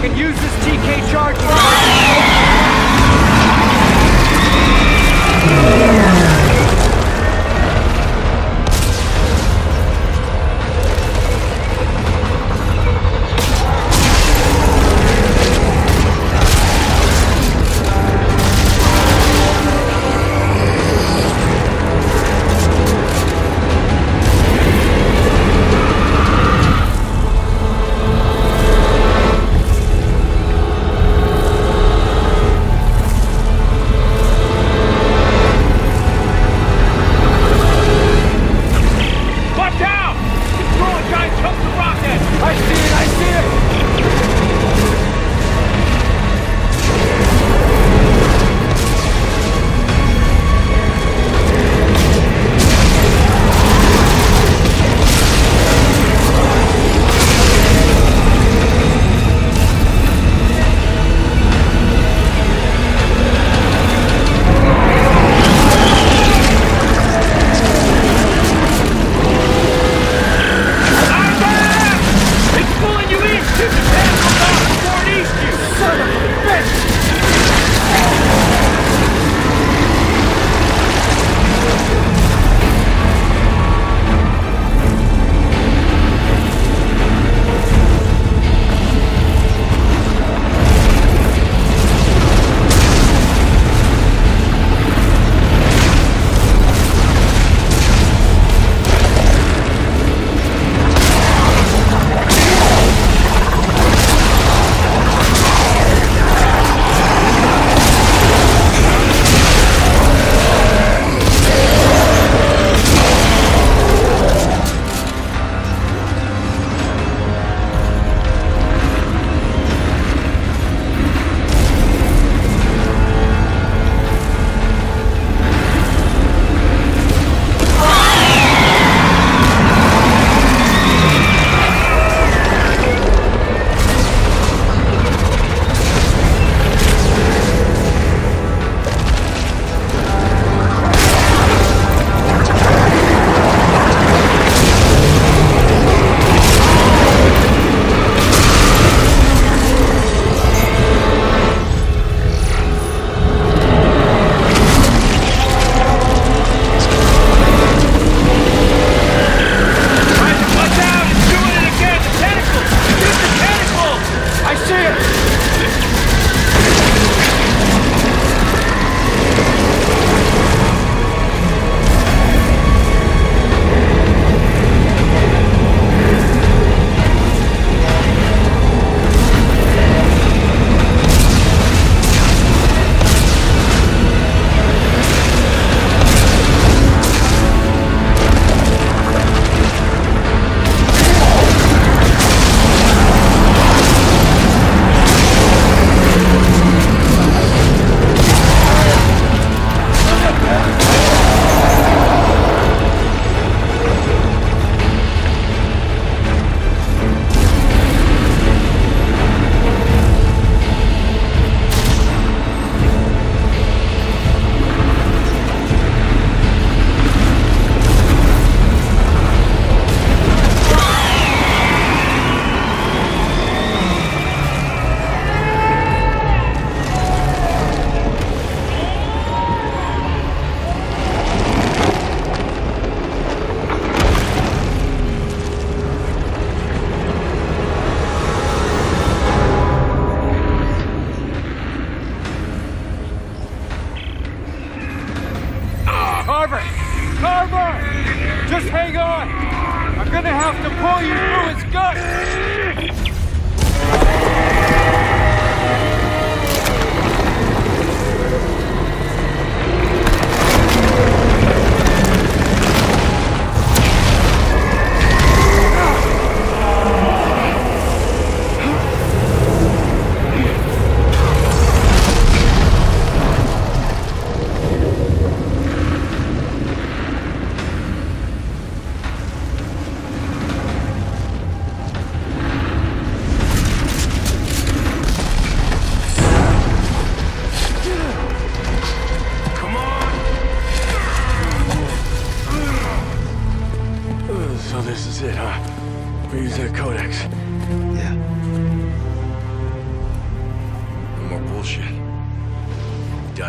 I can use this TK charge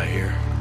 Die here,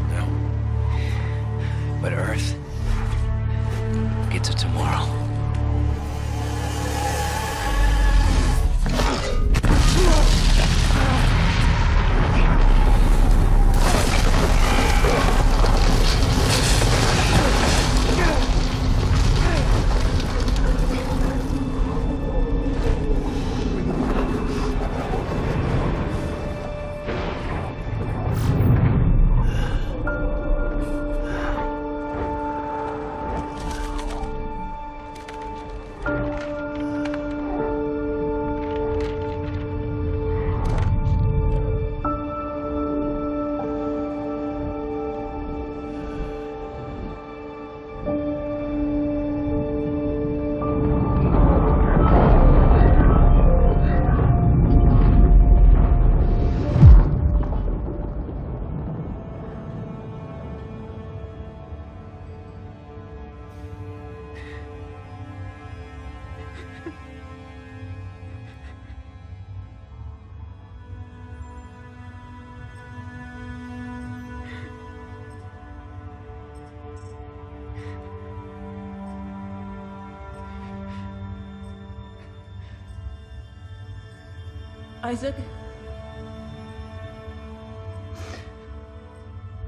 Isaac?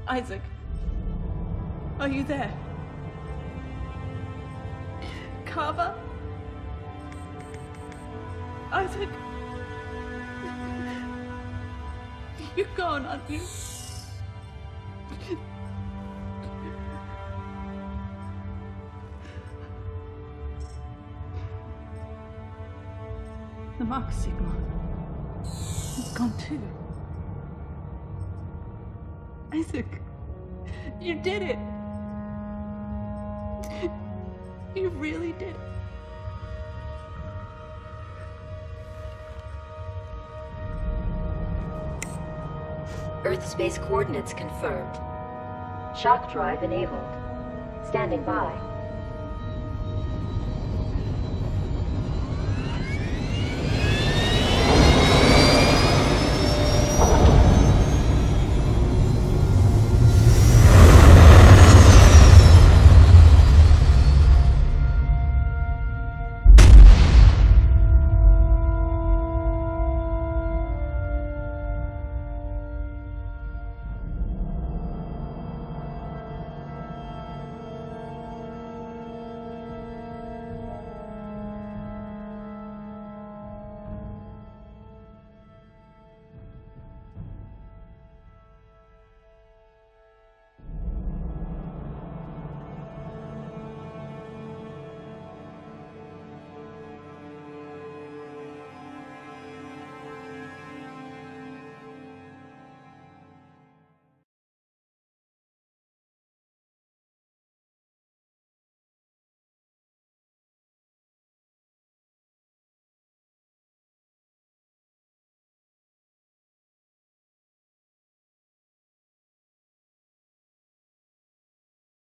Isaac? Are you there? Carver? Isaac? You're gone, aren't you? The Marker signal. It's gone too. Isaac, you did it. You really did. Earth space coordinates confirmed. Shock drive enabled. Standing by.